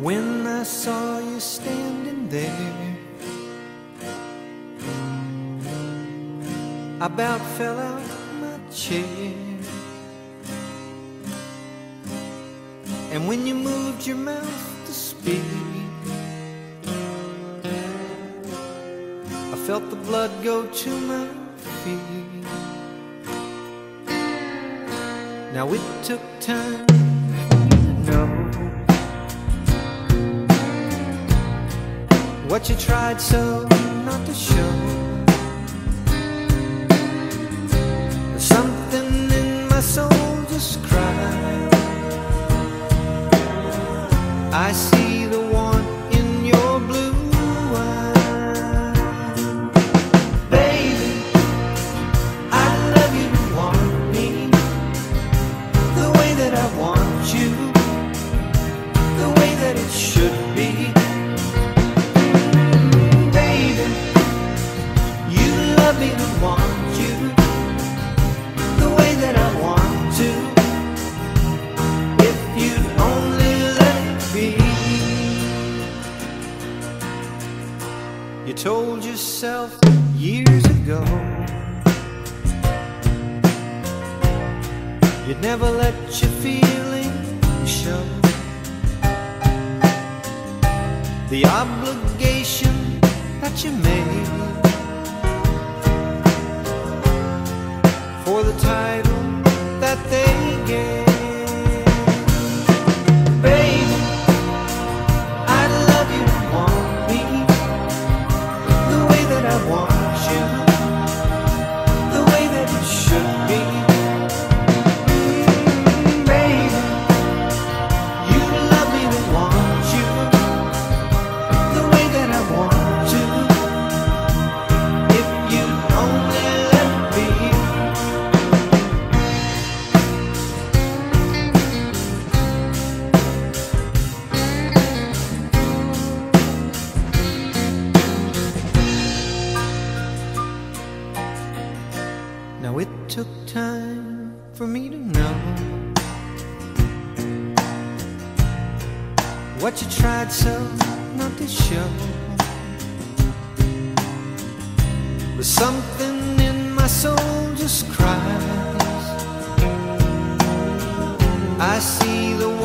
when I saw you standing there. I about fell out my chair. And when you moved your mouth to speak, I felt the blood go to my feet. Now it took time what you tried so not to show. Something in my soul just cried. I see the one in your blue eyes. Baby, I love you, want me the way that I want you, the way that it should told yourself years ago you'd never let your feelings show. The obligation that you made for the title that they gave. Took time for me to know what you tried so not to show. But something in my soul just cries. I see the